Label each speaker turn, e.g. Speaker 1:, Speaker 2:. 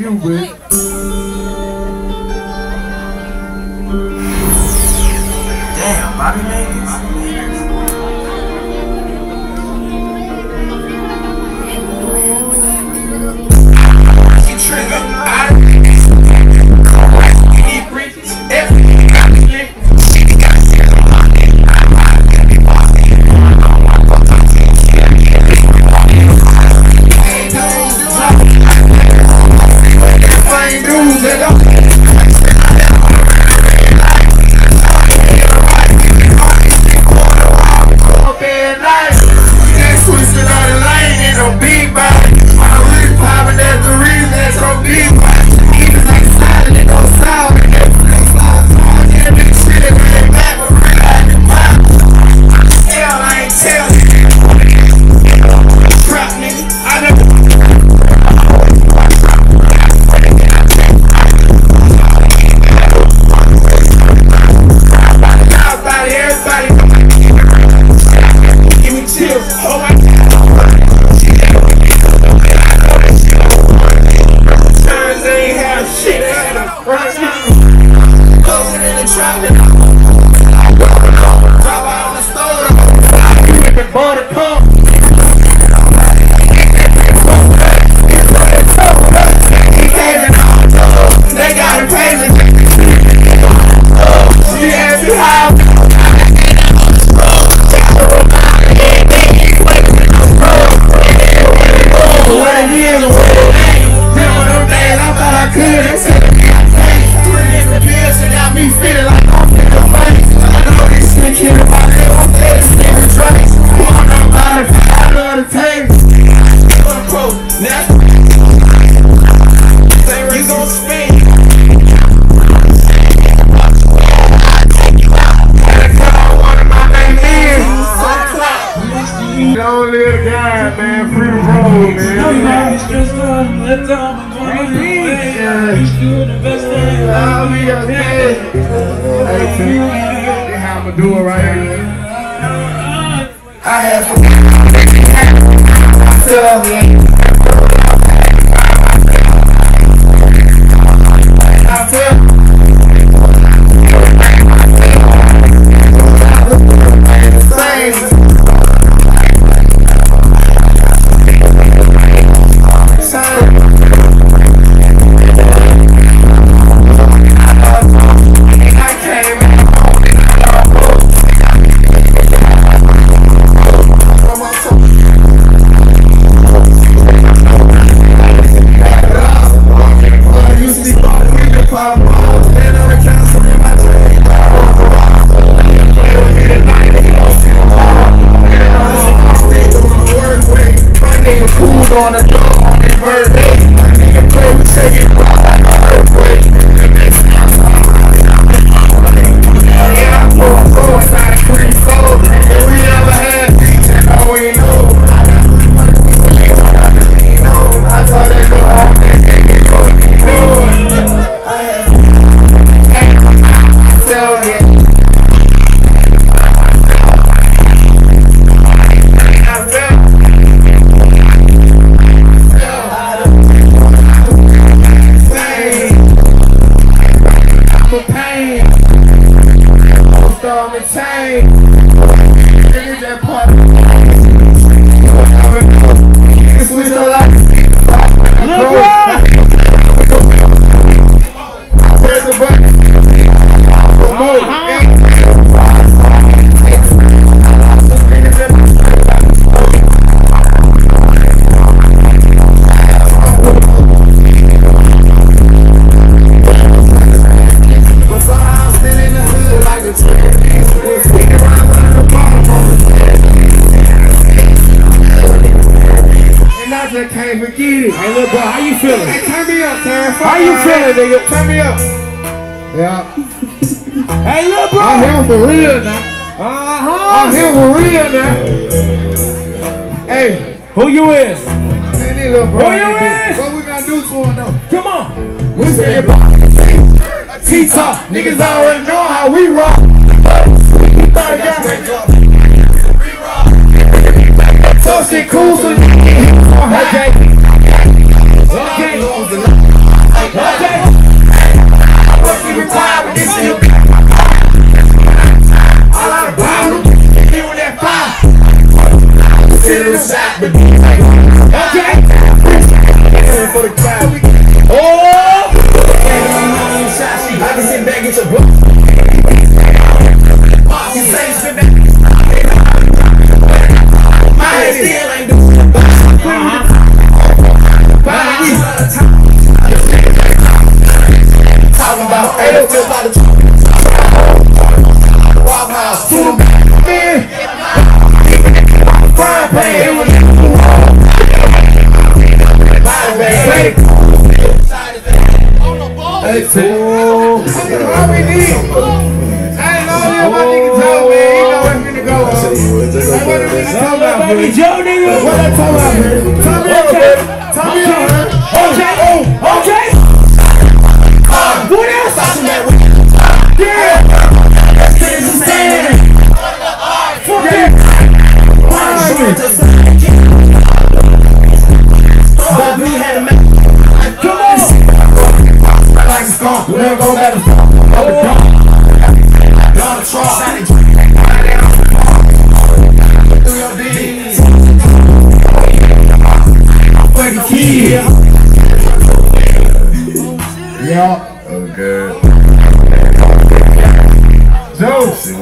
Speaker 1: you, man.
Speaker 2: live guy, man. Free road, man. Somebody's stressed out
Speaker 1: let down. I'll be a man. Hey, how I'ma do it right here.
Speaker 2: I have to myself. on the drum on. on the chain. Niggas that part of the the lights. I can't forget it.
Speaker 1: Hey, little bro, how you feeling?
Speaker 2: Hey, turn me up, Terry.
Speaker 1: How you feeling, nigga?
Speaker 2: Turn me up.
Speaker 1: Yeah. hey, little bro.
Speaker 2: I'm here for real now.
Speaker 1: Uh-huh.
Speaker 2: I'm here for real now. Hey.
Speaker 1: Who you in?
Speaker 2: Man, little bro.
Speaker 1: Who you in?
Speaker 2: What we gotta do for him, though?
Speaker 1: Come on.
Speaker 2: We say T-Top. Niggas already know how we rock. We thought y'all. So shit cool, so Okay. Okay.
Speaker 1: Okay.
Speaker 2: What's the requirement? This is I like bottle. You in that fire. Sit inside the
Speaker 1: Okay.
Speaker 2: For the crowd.
Speaker 1: Oh.
Speaker 2: I can sit back and your book. Oh, Hey,
Speaker 1: Oh. What we need? I ain't know you, my nigga told me. He know where finna go. Hey, what we finna talk about,
Speaker 3: Baby
Speaker 1: baby?
Speaker 3: Joe, nigga.
Speaker 1: What I talk about, baby? Tell me over, baby. Tell me over.
Speaker 3: Okay, Oh, okay. What else?
Speaker 1: Yeah.
Speaker 2: But
Speaker 1: Joe.